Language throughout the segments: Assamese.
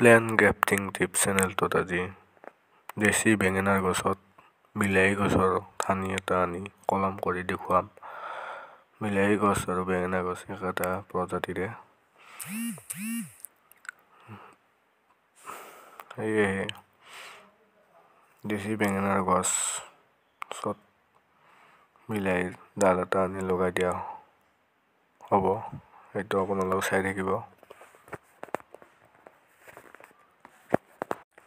প্লেন গ্ৰেফটিং টিপ চেনেলটোত আজি দেশী বেঙেনাৰ গছত বিলাহী গছৰ ঠানি এটা আনি কলম কৰি দেখুৱাম বিলাহী গছ আৰু বেঙেনা গছ একেটা প্ৰজাতিৰে সেয়েহে দেশী বেঙেনাৰ গছত বিলাহীৰ ডাল এটা আনি লগাই দিয়া হ'ব সেইটো আপোনালোকে চাই থাকিব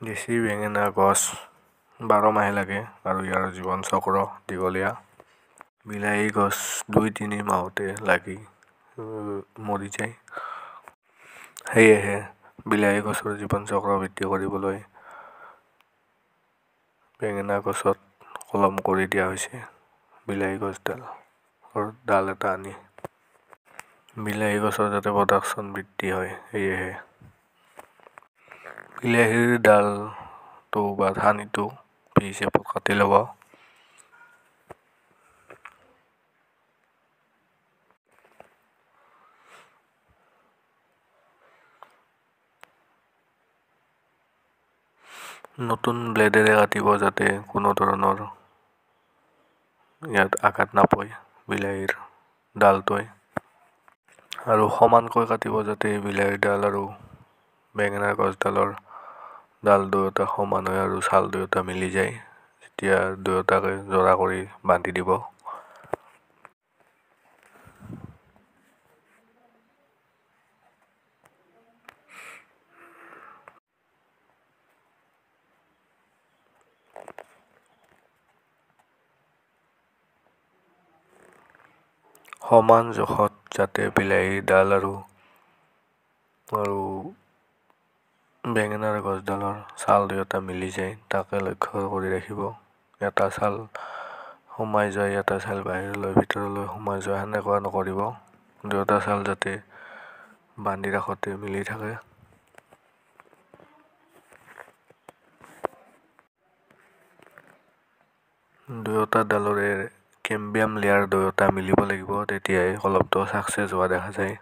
দেশী বেঙেনা গছ বাৰমাহে লাগে আৰু ইয়াৰ জীৱন চক্ৰ দীঘলীয়া। বিলাহী গছ দুই তিনি মাহতে লাগি মৰি যায়। সেয়েহে বিলাহী গছৰ জীৱন চক্ৰ বৃদ্ধি কৰিবলৈ বেঙেনা গছত কলম কৰি দিয়া হৈছে বিলাহী গছডালৰ ডাল এটা আনি। বিলাহী গছৰ যাতে প্ৰডাকশ্যন বৃদ্ধি হয় সেয়েহে বিলাহীৰ ডালটো বা ঠানিটো ভি চেপত কাটি ল'ব। নতুন ব্লেডেৰে কাটিব যাতে কোনো ধৰণৰ ইয়াত আঘাত নাপায় বিলাহীৰ ডালটোৱে। আৰু সমানকৈ কাটিব যাতে বিলাহীৰ ডাল আৰু বেঙেনাৰ গছডালৰ ডাল দুয়োটা সমান হয় আৰু ছাল দুয়োটা মিলি যায় তেতিয়া দুয়োটাকে জোৰা কৰি বান্ধি দিব। সমান জোখত যাতে বিলাহীৰ ডাল আৰু আৰু বেঙেনাৰ গছডালৰ ছাল দুয়োটা মিলি যায় তাকে লক্ষ্য কৰি ৰাখিব। এটা ছাল সোমাই যায় এটা ছাল বাহিৰলৈ ভিতৰলৈ সোমাই যোৱা সেনেকুৱা নকৰিব। দুয়োটা ছাল যাতে বান্ধি ৰাখোঁতে মিলি থাকে। দুয়োটা ডালৰে কেম্বিয়াম লেয়াৰ দুয়োটা মিলিব লাগিব তেতিয়াই কলমটো ছাকচেছ হোৱা দেখা যায়।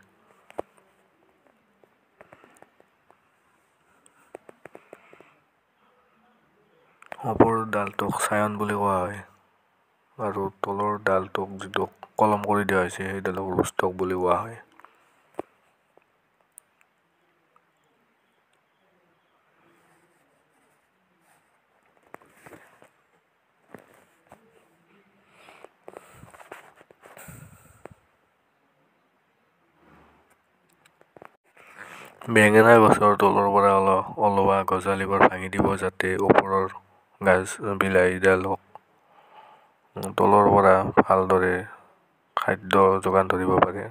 ওপৰৰ ডালটোক চায়ন বুলি কোৱা হয়। আৰু তলৰ ডালটোক যিটো কলম কৰি দিয়া হৈছে সেইডালক ৰোষ্টক বুলি কোৱা হয়। বেঙেনা গছৰ তলৰ পৰা ওলোৱা গজালিবোৰ ভাঙি দিব যাতে ওপৰৰ গাছ বিলাহীডালক তলৰ পৰা ভালদৰে খাদ্য যোগান ধৰিব পাৰে।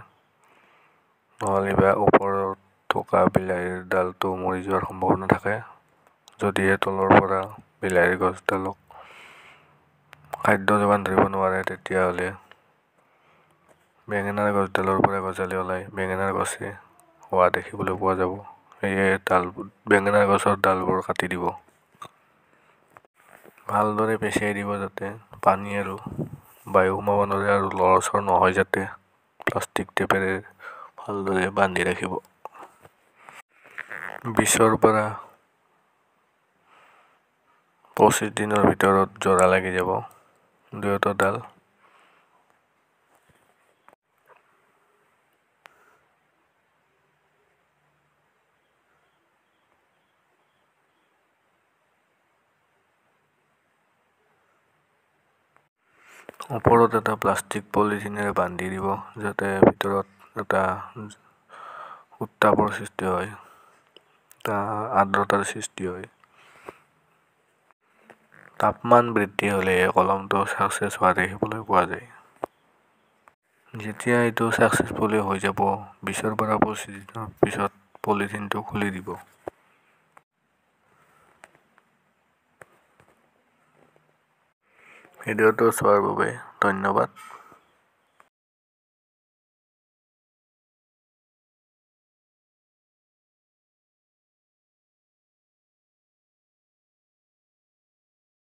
নহ'লেবা ওপৰত থকা বিলাহীৰ ডালটো মৰি যোৱাৰ সম্ভাৱনা থাকে। যদিহে তলৰ পৰা বিলাহীৰ গছডালক খাদ্য যোগান ধৰিব নোৱাৰে তেতিয়াহ'লে বেঙেনাৰ গছডালৰ পৰা গজালি ওলাই বেঙেনাৰ গছে হোৱা দেখিবলৈ পোৱা যাব। সেয়ে ডাল বেঙেনাৰ গছৰ ডালবোৰ কাটি দিব। ভালদৰে পেচিয়াই দিব যাতে পানী আৰু বায়ু সোমাব নোৱাৰে আৰু লৰচৰ নহয় যাতে প্লাষ্টিক টেপেৰে ভালদৰে বান্ধি ৰাখিব। বিছৰ পৰা পঁচিছ দিনৰ ভিতৰত যোৰা লাগি যাব। দুয়োটা ডাল ওপৰত এটা প্লাষ্টিক পলিথিনেৰে বান্ধি দিব যাতে ভিতৰত এটা উত্তাপৰ সৃষ্টি হয় এটা আৰ্দ্ৰতাৰ সৃষ্টি হয়। তাপমান বৃদ্ধি হ'লেহে কলমটো ছাকচেছ হোৱা দেখিবলৈ পোৱা যায়। যেতিয়া এইটো ছাকচেছফুলি হৈ যাব বিছৰ পৰা পঁচিছ দিনৰ পিছত পলিথিনটো খুলি দিব। ভিডিঅ'টো চোৱাৰ বাবে ধন্যবাদ।